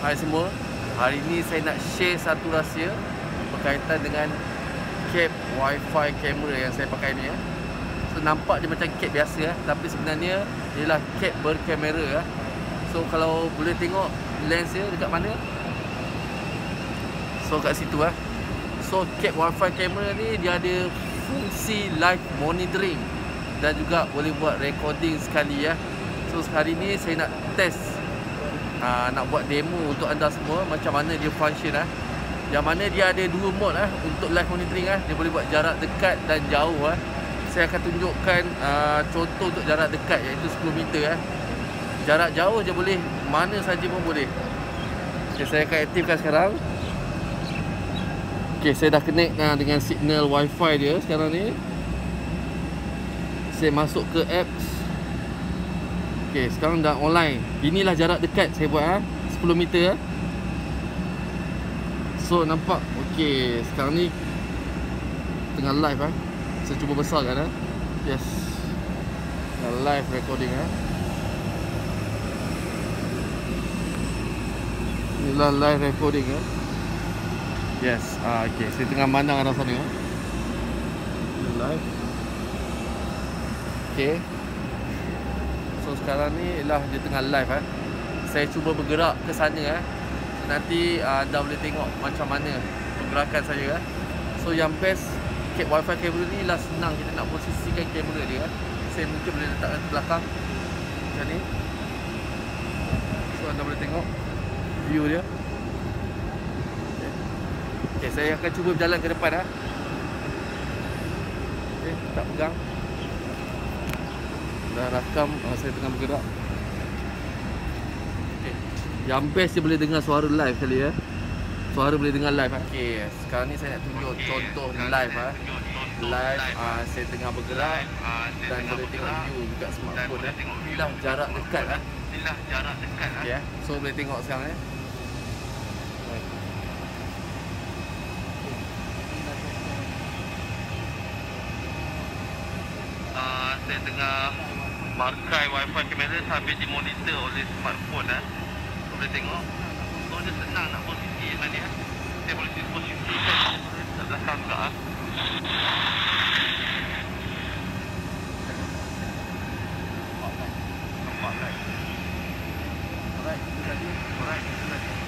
Hai semua Hari ini saya nak share satu rahsia Berkaitan dengan Cap wifi kamera yang saya pakai ni ya. So nampak dia macam cap biasa ya. Tapi sebenarnya Ialah cap berkamera ya. So kalau boleh tengok Lens dia dekat mana So kat situ. So cap wifi kamera ni Dia ada fungsi live monitoring Dan juga boleh buat recording sekali ya. So hari ni saya nak test uh, nak buat demo untuk anda semua macam mana dia function ah. Yang mana dia ada dua mode ah untuk live monitoring ah. Dia boleh buat jarak dekat dan jauh ah. Saya akan tunjukkan uh, contoh untuk jarak dekat iaitu 10 meter ah. Jarak jauh je boleh, mana saja pun boleh. Okay, saya akan aktifkan sekarang. Okay, saya dah connect uh, dengan signal wifi dia sekarang ni. Saya masuk ke apps Okey, sekarang dah online. Inilah jarak dekat saya buat ah, 10 meter ah. So nampak okey, sekarang ni tengah live ah. Saya cuba besarkan ah. Yes. Tengah live recording ah. Inilah live recording ah. Yes, ah okey, saya tengah mandang arah sana ah. Live. Okey. Sekarang ni ialah dia tengah live eh. Saya cuba bergerak ke sana eh. Nanti uh, anda boleh tengok macam mana pergerakan saya eh. So yang best kit wifi kabel ni lah senang kita nak posisikan kamera dia eh. Saya mungkin boleh letakkan ke belakang macam ni. So anda boleh tengok view dia. Okay. okay, saya akan cuba berjalan ke depan eh. Okay, tak pegang dah rakam uh, saya tengah bergerak okay. yang best dia boleh dengar suara live kali ya suara boleh dengar live eh. okay. sekarang ni saya nak tunjuk contoh live eh. live uh, saya tengah bergerak dan boleh tengok view juga smartphone eh. inilah jarak dekat eh. inilah jarak dekat okay, eh. so boleh tengok sekarang eh. Uh, saya tengah Makai wifi kamera sambil di monitor oleh smartphone eh. Boleh tengok. So dia senang nak posisi mana dia. Dia boleh pilih posisi kat belakang juga ah. Alright, itu tadi. Alright, itu tadi.